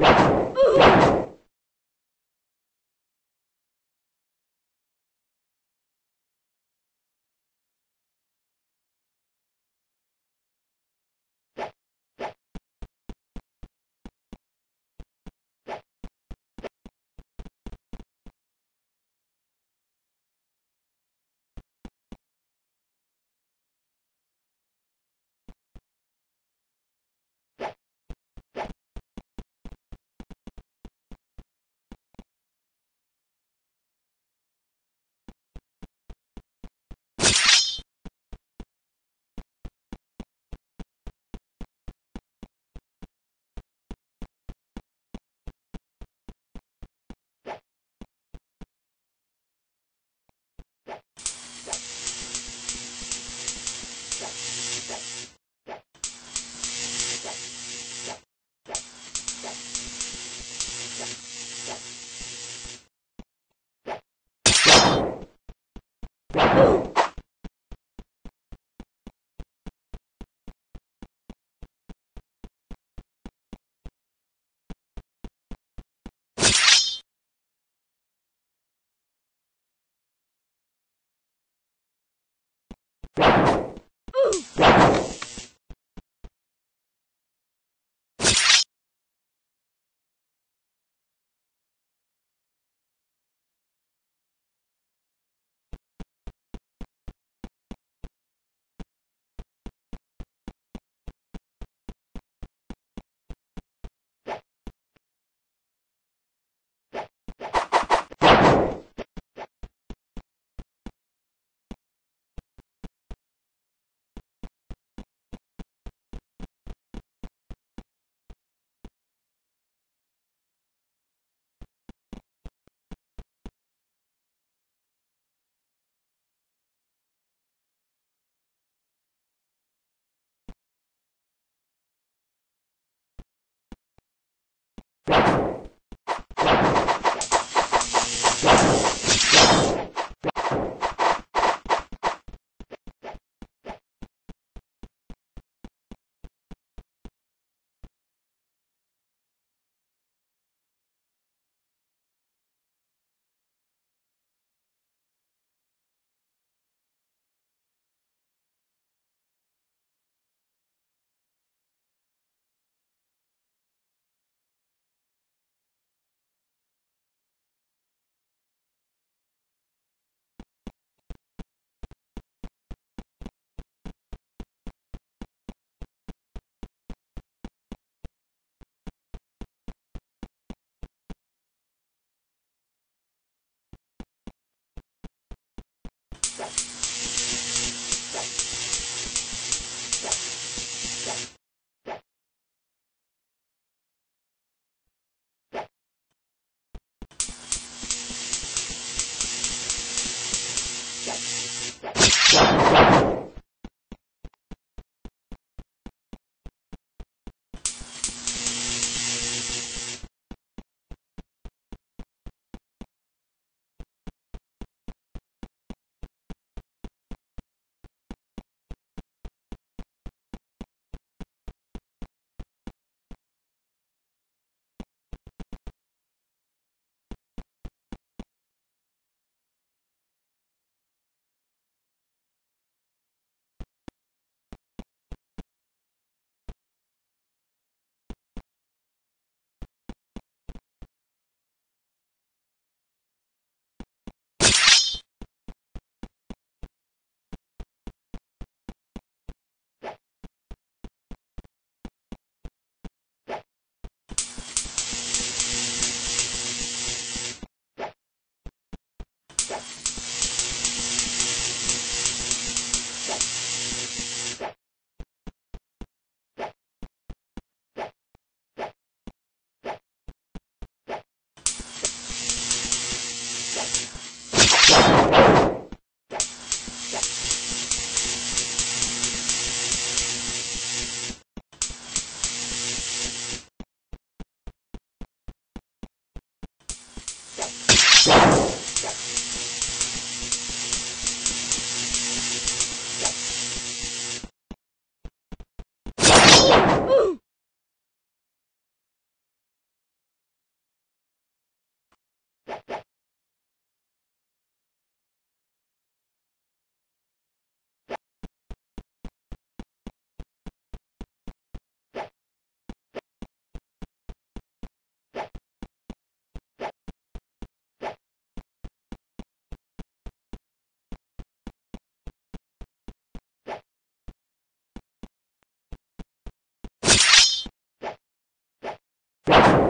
you. Oh! you. You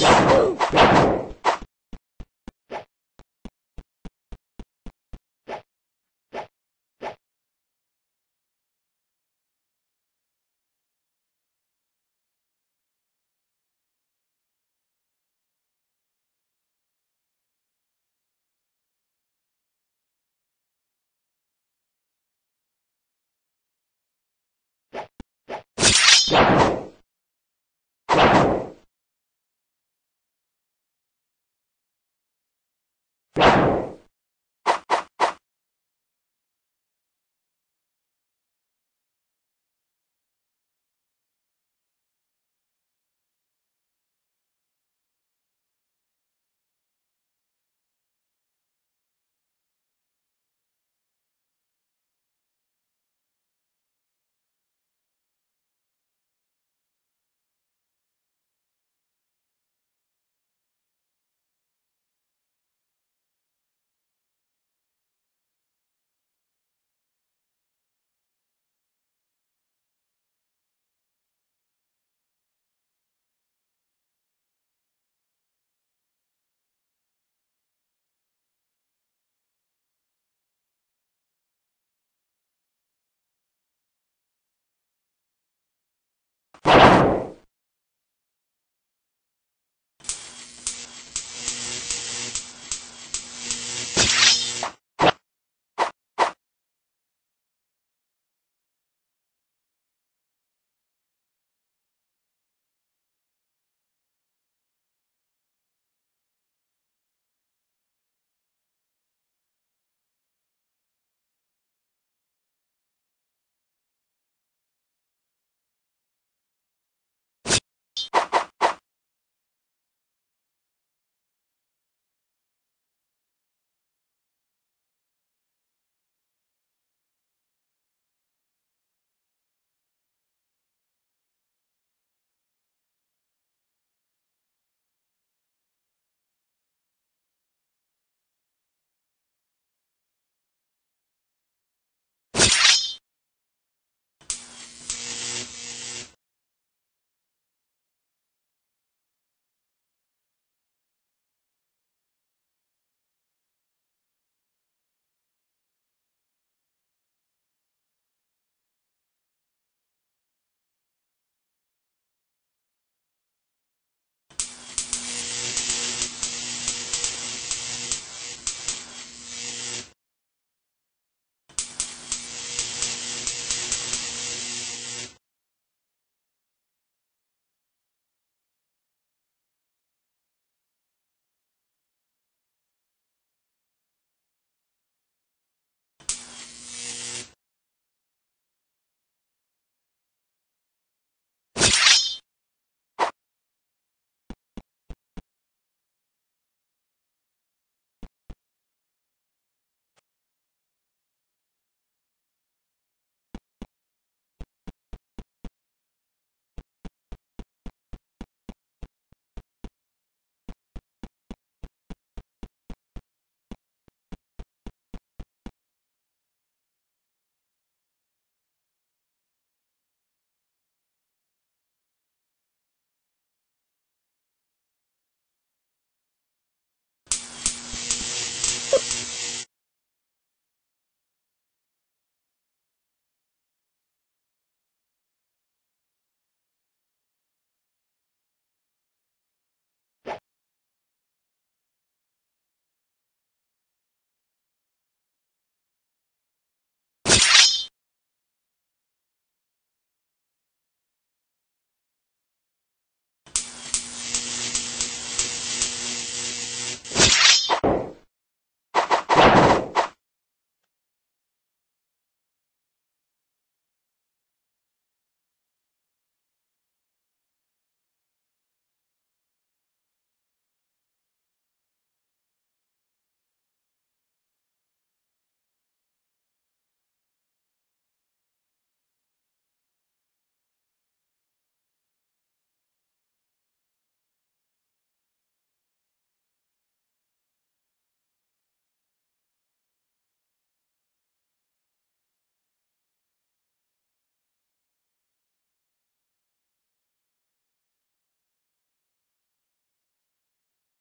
Yeah.